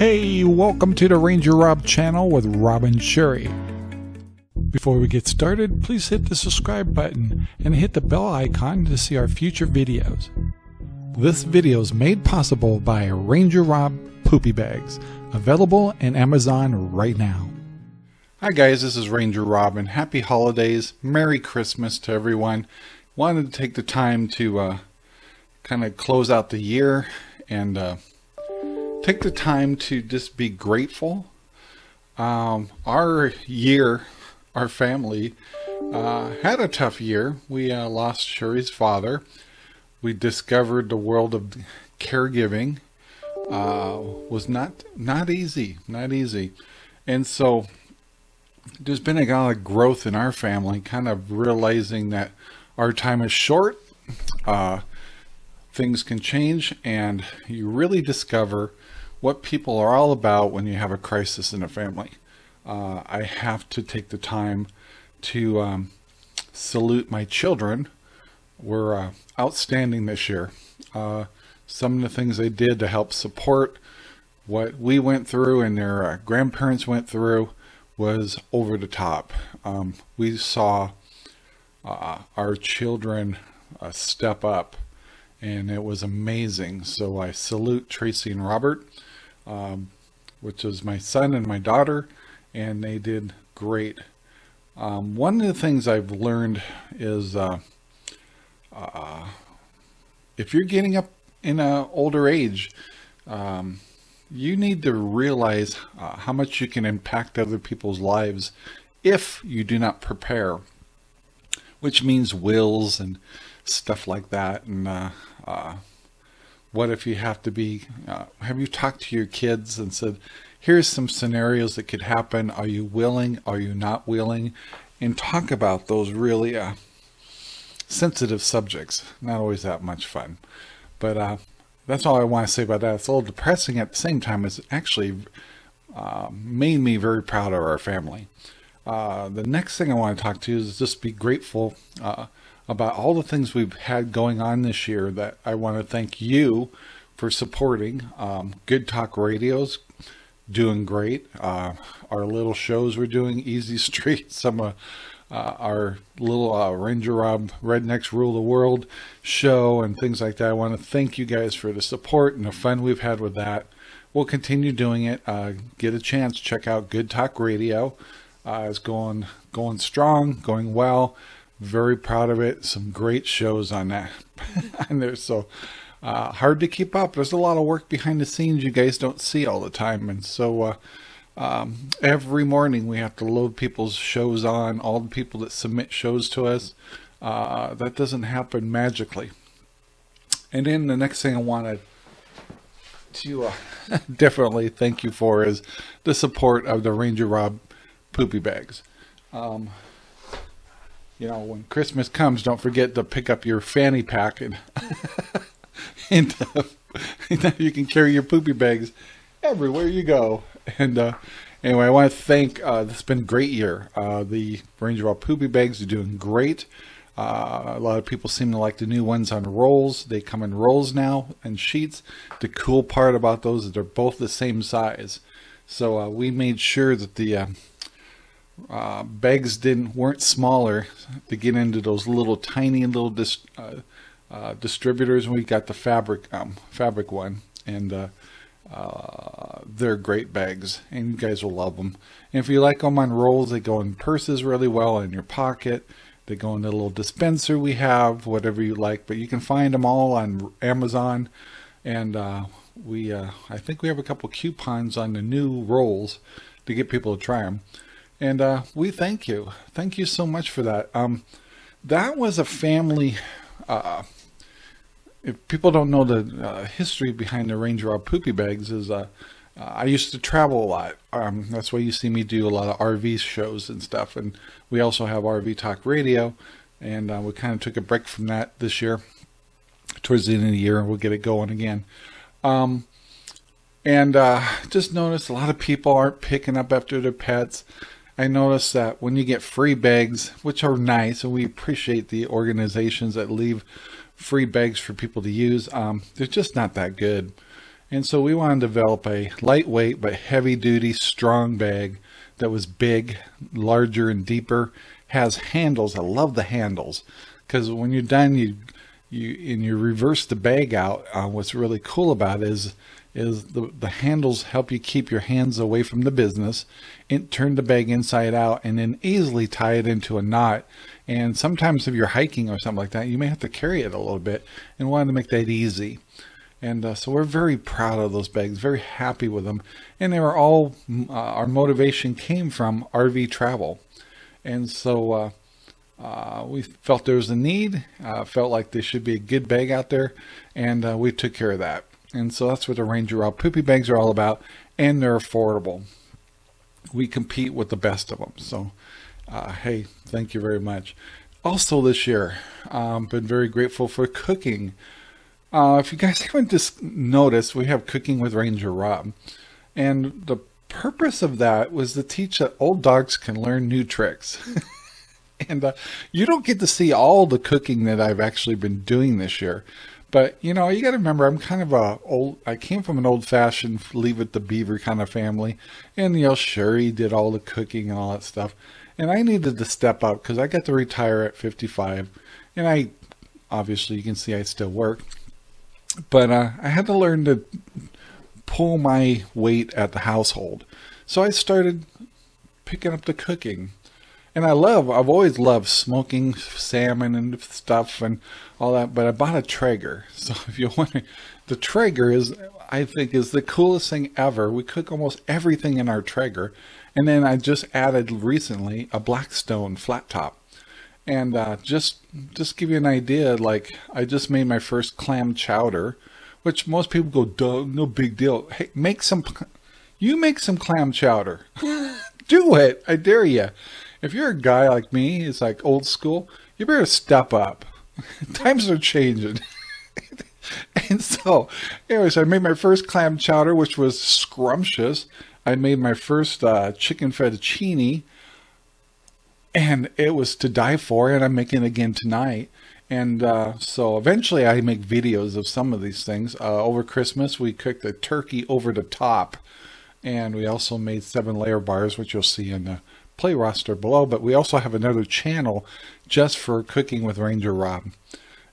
Hey, welcome to the Ranger Rob channel with Rob and Sherry. Before we get started, please hit the subscribe button and hit the bell icon to see our future videos. This video is made possible by Ranger Rob Poopy Bags, available in Amazon right now. Hi guys, this is Ranger Rob and happy holidays, Merry Christmas to everyone. Wanted to take the time to uh, kind of close out the year and uh, take the time to just be grateful. Um, our year, our family, uh, had a tough year. We uh, lost Sherry's father. We discovered the world of caregiving uh, was not not easy, not easy, and so there's been a lot of growth in our family, kind of realizing that our time is short. Uh, things can change, and you really discover what people are all about when you have a crisis in a family. Uh, I have to take the time to um, salute my children. Were uh, outstanding this year. Uh, some of the things they did to help support what we went through and their uh, grandparents went through was over the top. Um, we saw uh, our children uh, step up and it was amazing. So I salute Tracy and Robert um, which is my son and my daughter, and they did great. Um, one of the things I've learned is uh, uh, if you're getting up in an older age, um, you need to realize uh, how much you can impact other people's lives if you do not prepare, which means wills and stuff like that. And uh, uh, what if you have to be, uh, have you talked to your kids and said, here's some scenarios that could happen. Are you willing? Are you not willing? And talk about those really uh, sensitive subjects. Not always that much fun. But uh, that's all I want to say about that. It's a little depressing at the same time. It's actually uh, made me very proud of our family. Uh, the next thing I want to talk to you is just be grateful about all the things we've had going on this year that I want to thank you for supporting. Um, Good Talk Radio's doing great. Uh, our little shows we're doing, Easy Street, some of uh, our little uh, Ranger Rob Rednecks Rule the World show and things like that. I want to thank you guys for the support and the fun we've had with that. We'll continue doing it. Uh, get a chance, check out Good Talk Radio. Uh, it's going going strong, going well very proud of it. Some great shows on that. and they're so uh, hard to keep up. There's a lot of work behind the scenes you guys don't see all the time. And so uh, um, every morning we have to load people's shows on, all the people that submit shows to us. Uh, that doesn't happen magically. And then the next thing I wanted to uh, definitely thank you for is the support of the Ranger Rob poopy bags. Um, you know, when Christmas comes, don't forget to pick up your fanny pack and, and uh, you can carry your poopy bags everywhere you go. And uh, anyway, I want to thank. Uh, this has been a great year. Uh, the Ranger Rob poopy bags are doing great. Uh, a lot of people seem to like the new ones on rolls. They come in rolls now and sheets. The cool part about those is they're both the same size. So uh, we made sure that the uh, uh, bags didn't weren't smaller to get into those little tiny little dis, uh, uh, distributors. We got the fabric um, fabric one, and uh, uh, they're great bags, and you guys will love them. And if you like them on rolls, they go in purses really well in your pocket. They go in the little dispenser we have, whatever you like. But you can find them all on Amazon, and uh, we I think we have a couple coupons on the new rolls to get people to try them. And uh, we thank you. Thank you so much for that. Um, that was a family. Uh, if people don't know the uh, history behind the Ranger Rob Poopy Bags, is uh, I used to travel a lot. Um, that's why you see me do a lot of RV shows and stuff. And we also have RV Talk Radio, and uh, we kind of took a break from that this year. Towards the end of the year, and we'll get it going again. Um, and uh, just noticed a lot of people aren't picking up after their pets. I noticed that when you get free bags, which are nice, and we appreciate the organizations that leave free bags for people to use, um, they're just not that good. And so we wanted to develop a lightweight but heavy duty, strong bag that was big, larger, and deeper. Has handles. I love the handles because when you're done, you you and you reverse the bag out. Uh, what's really cool about it is is the the handles help you keep your hands away from the business, and turn the bag inside out, and then easily tie it into a knot. And sometimes if you're hiking or something like that, you may have to carry it a little bit, and wanted to make that easy. And uh, so we're very proud of those bags, very happy with them. And they were all, uh, our motivation came from RV travel. And so uh, uh, we felt there was a need, uh, felt like there should be a good bag out there, and uh, we took care of that. And so that's what the Ranger Rob Poopy bags are all about, and they're affordable. We compete with the best of them. So, hey, thank you very much. Also, this year, I've um, been very grateful for cooking. Uh, if you guys haven't just noticed, we have Cooking with Ranger Rob. And the purpose of that was to teach that old dogs can learn new tricks. and uh, you don't get to see all the cooking that I've actually been doing this year. But, you know, you got to remember, I'm kind of a old, I came from an old fashioned leave it to beaver kind of family. And, you know, Sherry did all the cooking and all that stuff. And I needed to step up because I got to retire at 55. And I, obviously, you can see I still work but uh, I had to learn to pull my weight at the household. So I started picking up the cooking. And I love, I've always loved smoking salmon and stuff and all that, but I bought a Traeger. So if you're wondering, the Traeger is, I think, is the coolest thing ever. We cook almost everything in our Traeger. And then I just added recently a Blackstone flat top. And uh, just just give you an idea, like I just made my first clam chowder, which most people go, Duh, no big deal. Hey, make some, you make some clam chowder. Do it, I dare you. If you're a guy like me, it's like old school. You better step up. Times are changing. and so, anyways, I made my first clam chowder, which was scrumptious. I made my first uh, chicken fettuccine and it was to die for and i'm making it again tonight and uh, so eventually i make videos of some of these things uh, over christmas we cooked a turkey over the top and we also made seven layer bars which you'll see in the play roster below but we also have another channel just for cooking with ranger rob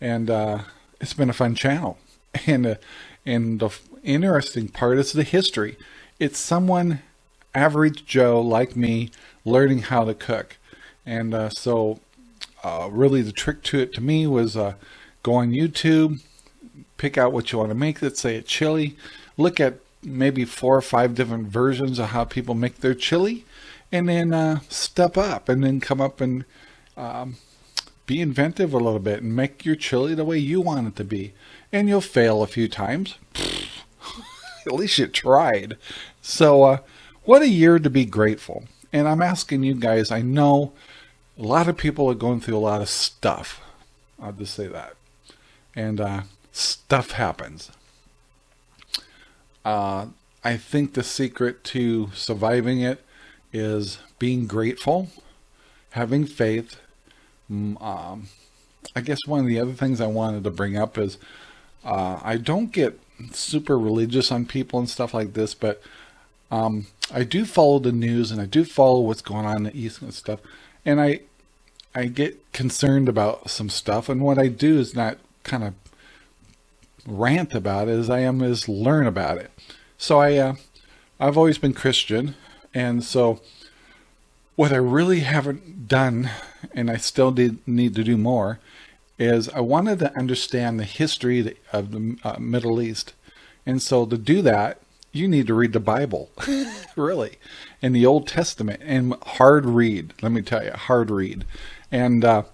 and uh, it's been a fun channel and uh, and the interesting part is the history it's someone average joe like me learning how to cook and uh, so, uh, really, the trick to it to me was uh, go on YouTube, pick out what you want to make. Let's say a chili. Look at maybe four or five different versions of how people make their chili, and then uh, step up and then come up and um, be inventive a little bit and make your chili the way you want it to be. And you'll fail a few times. At least you tried. So, uh, what a year to be grateful. And I'm asking you guys, I know a lot of people are going through a lot of stuff. I'll just say that. And uh, stuff happens. Uh, I think the secret to surviving it is being grateful, having faith. Mm, um, I guess one of the other things I wanted to bring up is uh, I don't get super religious on people and stuff like this, but um, I do follow the news and I do follow what's going on in the East and stuff. And I, I get concerned about some stuff. And what I do is not kind of rant about it as I am is learn about it. So I, uh, I've always been Christian. And so what I really haven't done, and I still did, need to do more, is I wanted to understand the history of the uh, Middle East. And so to do that, you need to read the Bible, really, in the Old Testament, and hard read. Let me tell you, hard read. And uh,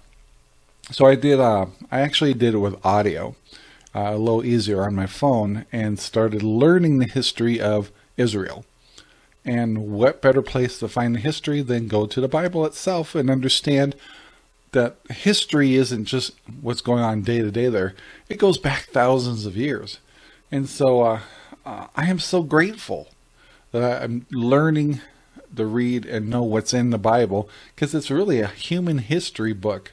so I did. Uh, I actually did it with audio, uh, a little easier on my phone, and started learning the history of Israel. And what better place to find the history than go to the Bible itself and understand that history isn't just what's going on day to day there. It goes back thousands of years. And so uh, uh, I am so grateful that I'm learning to read and know what's in the Bible because it's really a human history book.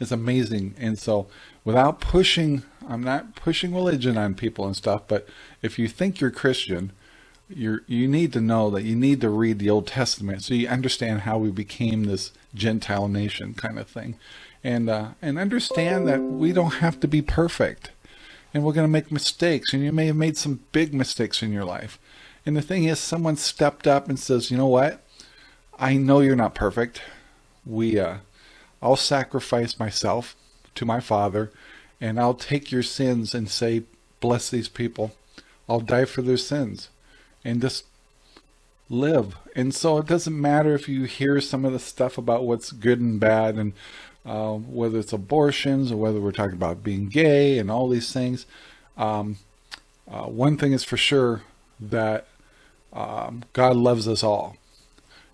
It's amazing. And so without pushing, I'm not pushing religion on people and stuff, but if you think you're Christian, you you need to know that you need to read the Old Testament so you understand how we became this Gentile nation kind of thing, and uh, and understand that we don't have to be perfect, and we're going to make mistakes, and you may have made some big mistakes in your life, and the thing is, someone stepped up and says, you know what, I know you're not perfect, we uh, I'll sacrifice myself to my Father, and I'll take your sins and say, bless these people, I'll die for their sins and just live. And so it doesn't matter if you hear some of the stuff about what's good and bad and uh, whether it's abortions or whether we're talking about being gay and all these things. Um, uh, one thing is for sure that um, God loves us all.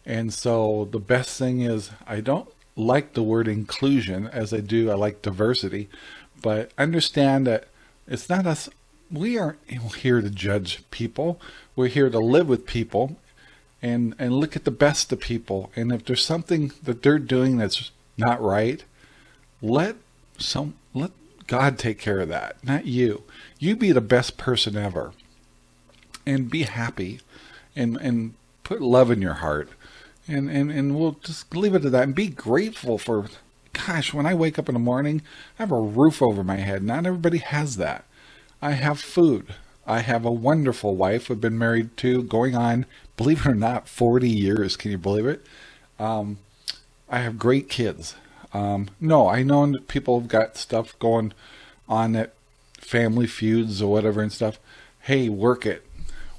And so the best thing is, I don't like the word inclusion as I do, I like diversity, but understand that it's not us we aren't here to judge people. We're here to live with people and and look at the best of people. And if there's something that they're doing that's not right, let some let God take care of that, not you. You be the best person ever. And be happy and and put love in your heart. And and and we'll just leave it at that and be grateful for gosh, when I wake up in the morning, I have a roof over my head. Not everybody has that. I have food. I have a wonderful wife. I've been married to going on, believe it or not, 40 years. Can you believe it? Um, I have great kids. Um, no, I know people have got stuff going on at family feuds or whatever and stuff. Hey, work it.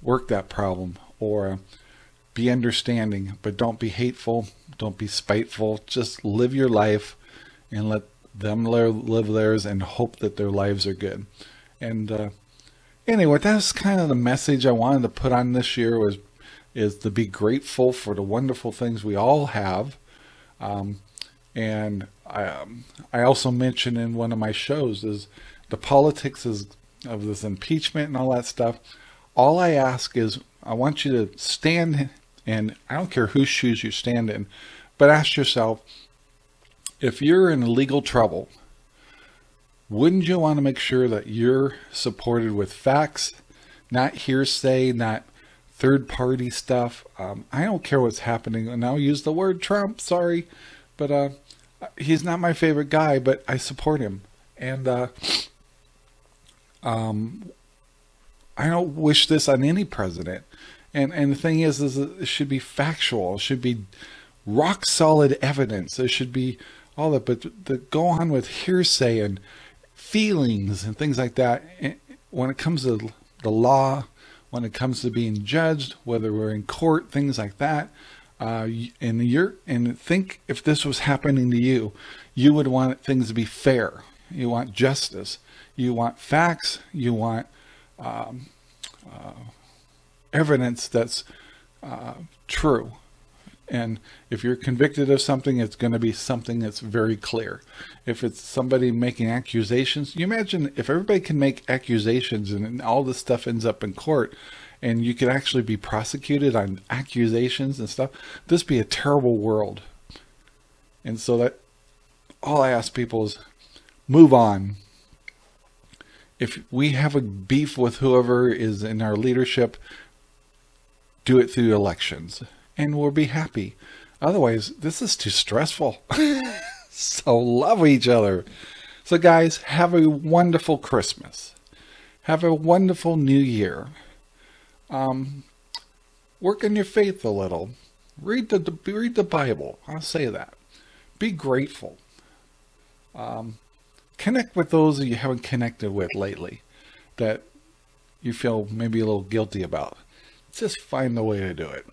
Work that problem. Or be understanding, but don't be hateful. Don't be spiteful. Just live your life and let them live theirs and hope that their lives are good. And uh, anyway, that's kind of the message I wanted to put on this year was is to be grateful for the wonderful things we all have. Um, and I, um, I also mentioned in one of my shows is the politics is, of this impeachment and all that stuff. All I ask is I want you to stand and I don't care whose shoes you stand in, but ask yourself if you're in legal trouble wouldn't you want to make sure that you're supported with facts, not hearsay, not third party stuff? Um, I don't care what's happening. And I'll use the word Trump, sorry, but uh, he's not my favorite guy, but I support him. And uh, um, I don't wish this on any president. And and the thing is, is it should be factual. It should be rock solid evidence. It should be all that. But to go on with hearsay and feelings and things like that. When it comes to the law, when it comes to being judged, whether we're in court, things like that, uh, and you're and think if this was happening to you, you would want things to be fair. You want justice. You want facts. You want um, uh, evidence that's uh, true. And if you're convicted of something, it's going to be something that's very clear. If it's somebody making accusations, you imagine if everybody can make accusations and all this stuff ends up in court and you could actually be prosecuted on accusations and stuff, this be a terrible world. And so that all I ask people is move on. If we have a beef with whoever is in our leadership, do it through elections and we'll be happy. Otherwise, this is too stressful. so love each other. So guys, have a wonderful Christmas. Have a wonderful new year. Um, work on your faith a little. Read the read the Bible. I'll say that. Be grateful. Um, connect with those that you haven't connected with lately that you feel maybe a little guilty about. Just find the way to do it.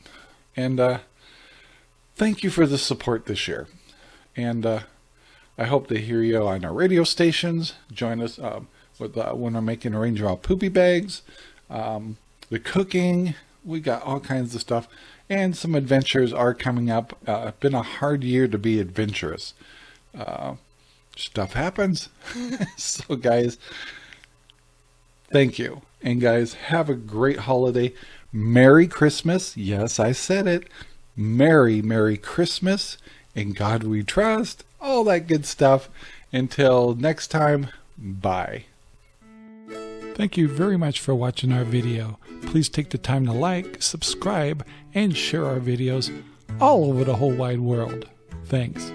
And uh, thank you for the support this year. And uh, I hope to hear you on our radio stations. Join us um, with uh, when I'm making arrange all poopy bags, um, the cooking. We got all kinds of stuff, and some adventures are coming up. Uh, it's been a hard year to be adventurous. Uh, stuff happens. so, guys, thank you. And, guys, have a great holiday. Merry Christmas. Yes, I said it. Merry, Merry Christmas. In God we trust. All that good stuff. Until next time, bye. Thank you very much for watching our video. Please take the time to like, subscribe, and share our videos all over the whole wide world. Thanks.